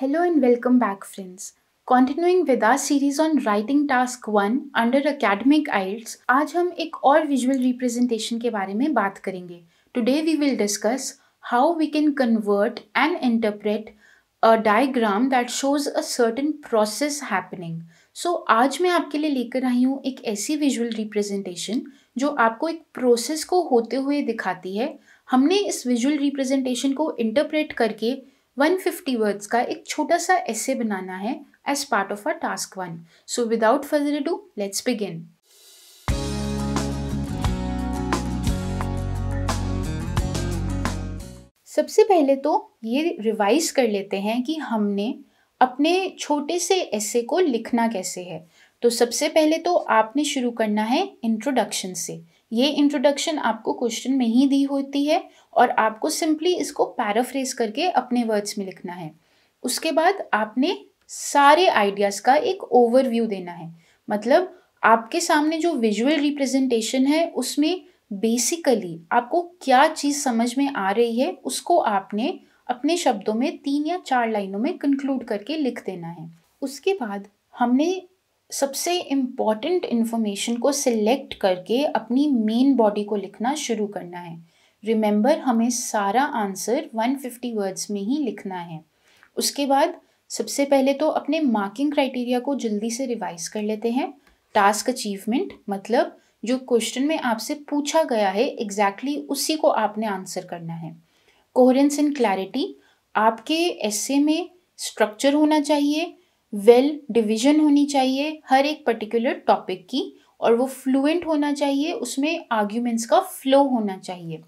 Hello and welcome back, friends. Continuing with our series on writing task one under academic IELTS, आज हम एक और visual representation के बारे में बात करेंगे Today we will discuss how we can convert and interpret a diagram that shows a certain process happening. So आज मैं आपके लिए लेकर आई हूँ एक ऐसी visual representation जो आपको एक प्रोसेस को होते हुए दिखाती है हमने इस विजुअल रिप्रेजेंटेशन को इंटरप्रेट करके 150 वर्ड्स का एक छोटा सा ऐसे बनाना है as part of a task one so without further do let's begin सबसे पहले तो ये रिवाइज कर लेते हैं कि हमने अपने छोटे से ऐसे को लिखना कैसे है। तो सबसे पहले तो आपने शुरू करना है इंट्रोडक्शन से। ये इंट्रोडक्शन आपको क्वेश्चन में ही दी होती है और आपको सिंपली इसको पैराफ्रेज करके अपने वर्ड्स में लिखना है। उसके बाद आपने सारे आइडियाज़ का एक ओवरव्यू देना है। मतलब आपके सामने जो विजुअल रिप्रेजेंटेशन है, उसमें बेसिकली आपको क्या चीज़ समझ में आ रही है, उसको आपने अपने शब्दों में तीन या चार लाइनों में कंक्लूड करके लिख देना है। उसके बाद हमने सबसे इंपॉर्टेंट इन्फॉर्मेशन को सिलेक्ट करके अपनी मेन बॉडी को लिखना शुरू करना है। रिमेंबर हमें सारा आंसर 150 वर्ड्स में ही लिखना है। उसके बाद, सबसे पहले तो अपने मार्किंग क्राइटेरिया को जल्दी से रिवाइज कर लेते हैं। टास्क अचीवमेंट मतलब जो क्वेश्चन में आपसे पूछा गया है एग्जैक्टली exactly उसी को आपने आंसर करना है। कोहरेंस एंड क्लैरिटी आपके ऐसे में स्ट्रक्चर होना चाहिए। वेल well, डिवीज़न होनी चाहिए हर एक पर्टिकुलर टॉपिक की और वो फ्लुएंट होना चाहिए उसमें आर्ग्यूमेंट्स का फ्लो होना चाहिए।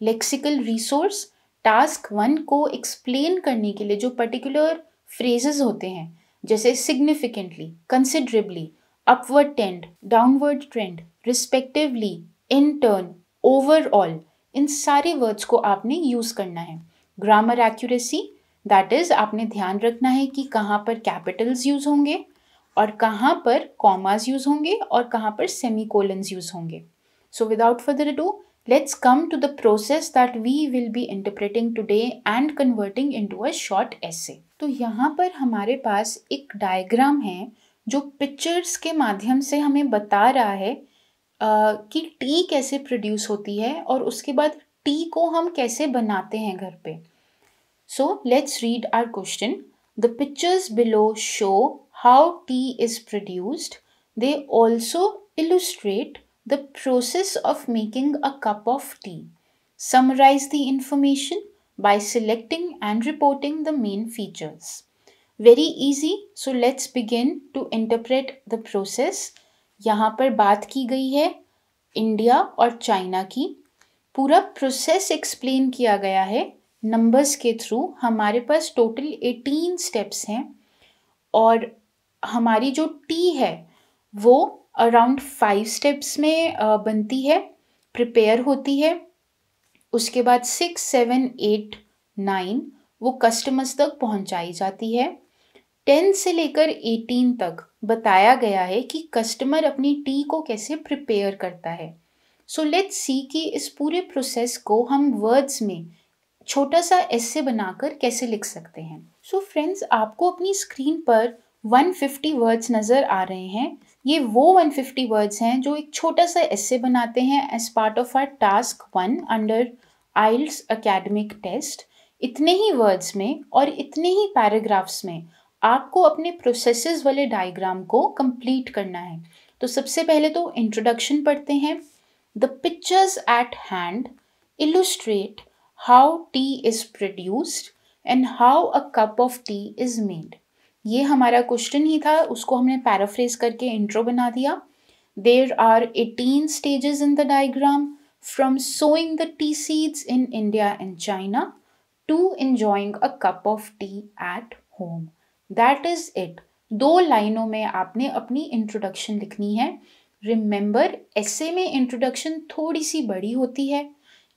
लेक्सिकल रिसोर्स टास्क वन को एक्सप्लेन करने के लिए जो पर्टिकुलर फ्रेजेस होते हैं जैसे significantly considerably upward tend downward trend respectively in turn overall इन सारे वर्ड्स को आपने यूज़ करना है। ग्रामर एक्यूरेसी दैट इज़ आपने ध्यान रखना है कि कहाँ पर कैपिटल्स यूज़ होंगे और कहाँ पर कॉमास यूज़ होंगे और कहाँ पर सेमी कोलन्स यूज़ होंगे। So without further do let's come to the process that we will be interpreting today and converting into a short essay तो यहाँ पर हमारे पास एक डायग्राम है जो पिक्चर्स के माध्यम से हमें बता रहा है uh, कि टी कैसे प्रोड्यूस होती है और उसके बाद टी को हम कैसे बनाते हैं घर पे। So let's read our question. The pictures below show how tea is produced. They also illustrate the process of making a cup of tea. Summarize the information by selecting and reporting the main features. Very easy. So let's begin to interpret the process. यहाँ पर बात की गई है India और China की पूरा process explain किया गया है नंबर्स के थ्रू हमारे पास टोटल एटीन स्टेप्स हैं और हमारी जो टी है, वो अराउंड फाइव स्टेप्स में बनती है प्रिपेयर होती है। उसके बाद सिक्स सेवन एट नाइन वो कस्टमर्स तक पहुंचाई जाती है। टेन से लेकर एटीन तक बताया गया है कि कस्टमर अपनी टी को कैसे प्रिपेयर करता है। सो लेट्स सी कि इस पूरे प्रोसेस को हम वर्ड्स में छोटा सा ऐसे बनाकर कैसे लिख सकते हैं? सो so फ्रेंड्स आपको अपनी स्क्रीन पर 150 वर्ड्स नज़र आ रहे हैं। ये वो 150 वर्ड्स हैं जो एक छोटा सा ऐसे बनाते हैं as part of our task one under IELTS academic test इतने ही वर्ड्स में और इतने ही पैराग्राफ्स में आपको अपने प्रोसेसेस वाले डायग्राम को कंप्लीट करना है। तो सबसे पहले तो इंट्रोडक्शन पढ़ते हैं। The pictures at hand illustrate how tea is produced and how a cup of tea is made. ये हमारा क्वेश्चन ही था, उसको हमने पैराफ्रेज करके इंट्रो बना दिया। There are eighteen stages in the diagram from sowing the tea seeds in India and China to enjoying a cup of tea at home that is it दो लाइनों में आपने अपनी इंट्रोडक्शन लिखनी है। रिमेंबर ऐसे में इंट्रोडक्शन थोड़ी सी बड़ी होती है।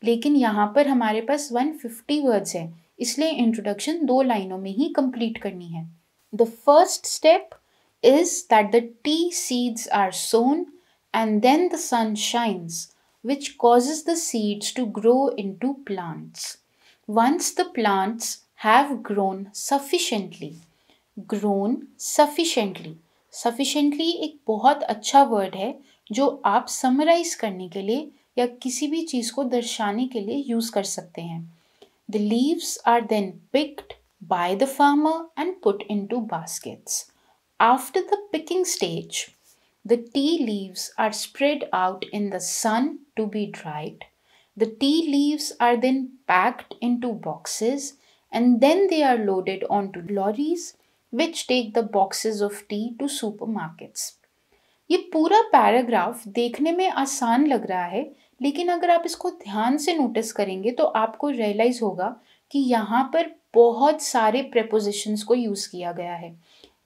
लेकिन यहाँ पर हमारे पास 150 वर्ड्स हैं इसलिए इंट्रोडक्शन दो लाइनों में ही कंप्लीट करनी है the first step is that the tea seeds are sown and then the sun shines, which causes the seeds to grow into plants. Once the plants have grown sufficiently grown sufficiently sufficiently एक बहुत अच्छा word है जो आप summarise करने के लिए या किसी भी चीज़ को दर्शाने के लिए यूज़ कर सकते हैं। The leaves are then picked by the farmer and put into baskets after the picking stage the tea leaves are spread out in the sun to be dried the tea leaves are then packed into boxes and then they are loaded onto lorries which take the boxes of tea to supermarkets ये पूरा paragraph देखने में आसान लग रहा है लेकिन अगर आप इसको ध्यान से नोटिस करेंगे तो आपको रियलाइज़ होगा कि यहाँ पर बहुत सारे प्रेपोजिशंस को यूज़ किया गया है।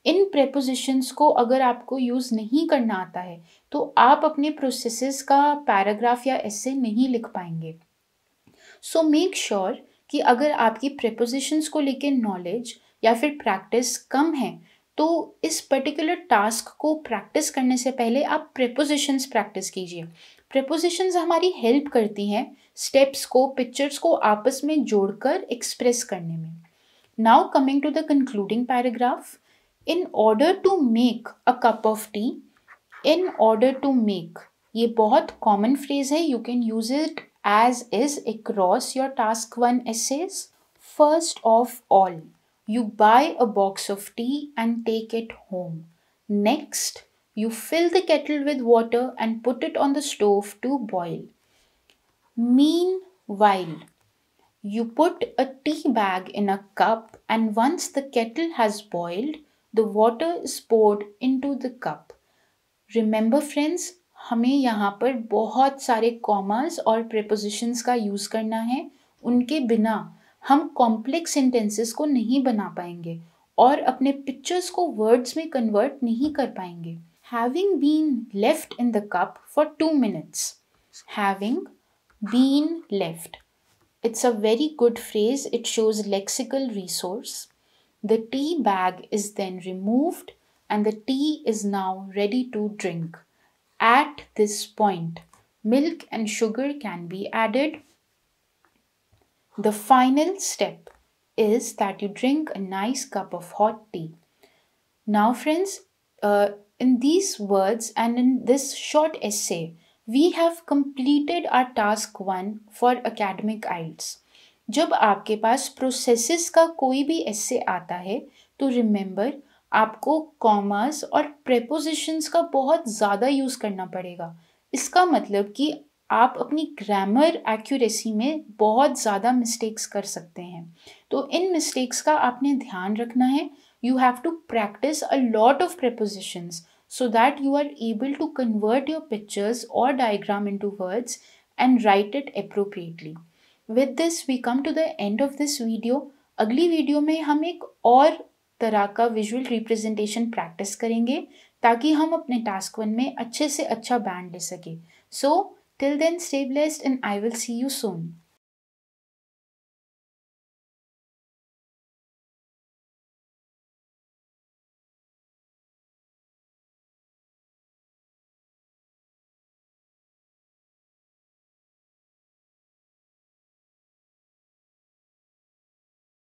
इन प्रेपोजिशंस को अगर आपको यूज़ नहीं करना आता है तो आप अपने प्रोसेसेस का पैराग्राफ या ऐसे नहीं लिख पाएँगे। सो मेक श्योर कि अगर आपकी प्रेपोजिशंस को लेकर नॉलेज या फिर प्रैक्टिस कम है तो इस पर्टिकुलर टास्क को प्रैक्टिस करने से पहले आप प्रेपोजिशंस प्रैक्टिस कीजिए। प्रेपोजिशंस हमारी हेल्प करती हैं स्टेप्स को पिक्चर्स को आपस में जोड़कर एक्सप्रेस करने में। Now coming to the concluding paragraph in order to make a cup of tea in order to make ये बहुत कॉमन फ्रेज है you can use it as is across your task one essays first of all you buy a box of tea and take it home. Next, you fill the kettle with water and put it on the stove to boil. Meanwhile, you put a tea bag in a cup, and once the kettle has boiled, the water is poured into the cup. Remember, friends, हमें यहाँ पर बहुत सारे commerce और prepositions का use करना है उनके बिना हम कॉम्प्लेक्स सेंटेंसेस को नहीं बना पाएँगे और अपने पिक्चर्स को वर्ड्स में कन्वर्ट नहीं कर पाएँगे having been left in the cup for 2 minutes. Having been left. It's a very good phrase. It shows lexical resource. The tea bag is then removed and the tea is now ready to drink. At this point, milk and sugar can be added. The final step is that you drink a nice cup of hot tea. Now friends, uh, in these words and in this short essay, we have completed our task one for academic IELTS. जब आपके पास processes का कोई भी ऐसे आता है तो remember आपको कॉमर्स और प्रेपोजिशंस का बहुत ज़्यादा यूज़ करना पड़ेगा। इसका मतलब कि आप अपनी ग्रामर एक्यूरेसी में बहुत ज़्यादा मिस्टेक्स कर सकते हैं। तो इन मिस्टेक्स का आपने ध्यान रखना है। You have to practise a lot of prepositions so that you are able to convert your pictures or diagram into words and write it appropriately. With this we come to the end of this video. अगली video में हम एक और तरह का visual representation practice करेंगे ताकि हम अपने टास्क वन में अच्छे से अच्छा बैंड ले सके so till then stay blessed and I will see you soon